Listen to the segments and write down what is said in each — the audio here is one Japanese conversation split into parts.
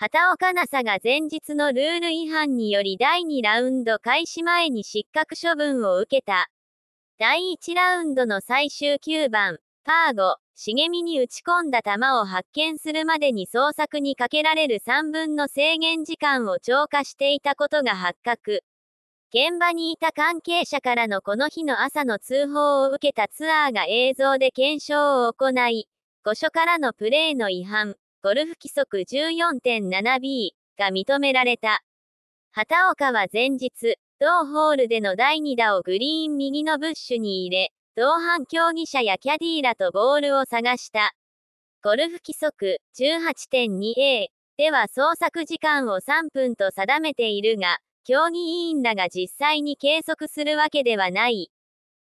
畑岡奈紗が前日のルール違反により第2ラウンド開始前に失格処分を受けた。第1ラウンドの最終9番、パーゴ、茂みに打ち込んだ球を発見するまでに捜索にかけられる3分の制限時間を超過していたことが発覚。現場にいた関係者からのこの日の朝の通報を受けたツアーが映像で検証を行い、5所からのプレーの違反、ゴルフ規則 14.7b が認められた。畑岡は前日、同ホールでの第2打をグリーン右のブッシュに入れ、同伴競技者やキャディーらとボールを探した。ゴルフ規則 18.2a では捜索時間を3分と定めているが、競技委員らが実際に計測するわけではない。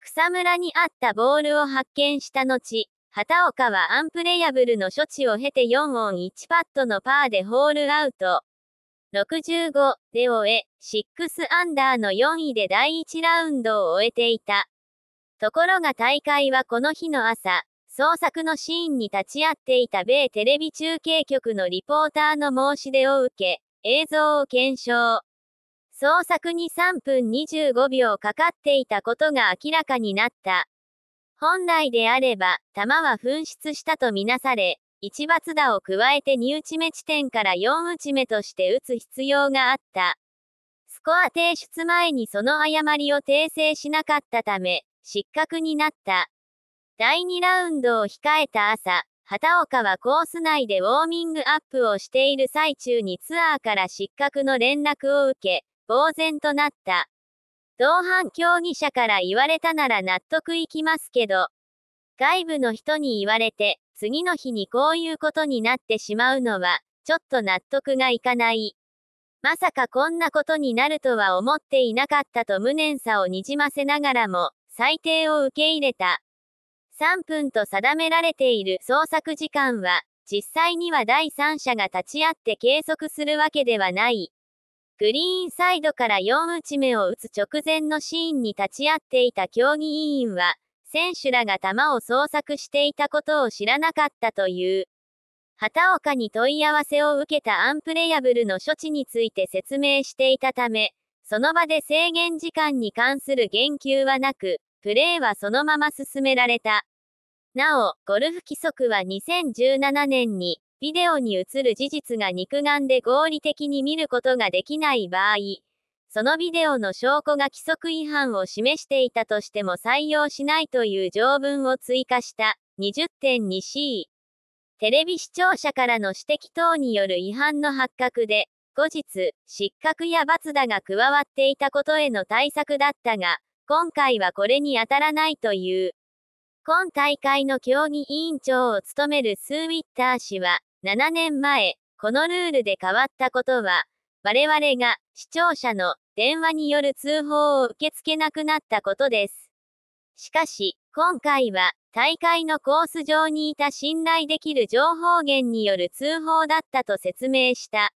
草むらにあったボールを発見した後、畑岡はアンプレヤブルの処置を経て4オン1パットのパーでホールアウト。65で終え、6アンダーの4位で第1ラウンドを終えていた。ところが大会はこの日の朝、捜索のシーンに立ち会っていた米テレビ中継局のリポーターの申し出を受け、映像を検証。捜索に3分25秒かかっていたことが明らかになった。本来であれば、弾は紛失したとみなされ、1罰打を加えて2打ち目地点から4打ち目として打つ必要があった。スコア提出前にその誤りを訂正しなかったため、失格になった。第2ラウンドを控えた朝、畑岡はコース内でウォーミングアップをしている最中にツアーから失格の連絡を受け、呆然となった。同伴競技者から言われたなら納得いきますけど、外部の人に言われて、次の日にこういうことになってしまうのは、ちょっと納得がいかない。まさかこんなことになるとは思っていなかったと無念さをにじませながらも、裁定を受け入れた。3分と定められている捜索時間は、実際には第三者が立ち会って計測するわけではない。グリーンサイドから4打ち目を打つ直前のシーンに立ち会っていた競技委員は、選手らが球を捜索していたことを知らなかったという。畑岡に問い合わせを受けたアンプレヤブルの処置について説明していたため、その場で制限時間に関する言及はなく、プレーはそのまま進められた。なお、ゴルフ規則は2017年に、ビデオに映る事実が肉眼で合理的に見ることができない場合、そのビデオの証拠が規則違反を示していたとしても採用しないという条文を追加した 20.2c。テレビ視聴者からの指摘等による違反の発覚で、後日、失格や罰打が加わっていたことへの対策だったが、今回はこれに当たらないという。今大会の競技委員長を務めるスー・ウィッター氏は、7年前、このルールで変わったことは、我々が視聴者の電話による通報を受け付けなくなったことです。しかし、今回は、大会のコース上にいた信頼できる情報源による通報だったと説明した。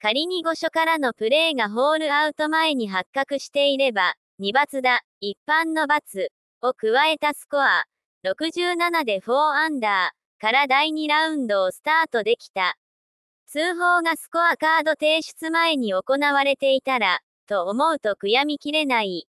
仮に御所からのプレーがホールアウト前に発覚していれば、2罰だ、一般の罰を加えたスコア、67で4アンダーから第2ラウンドをスタートできた。通報がスコアカード提出前に行われていたら、と思うと悔やみきれない。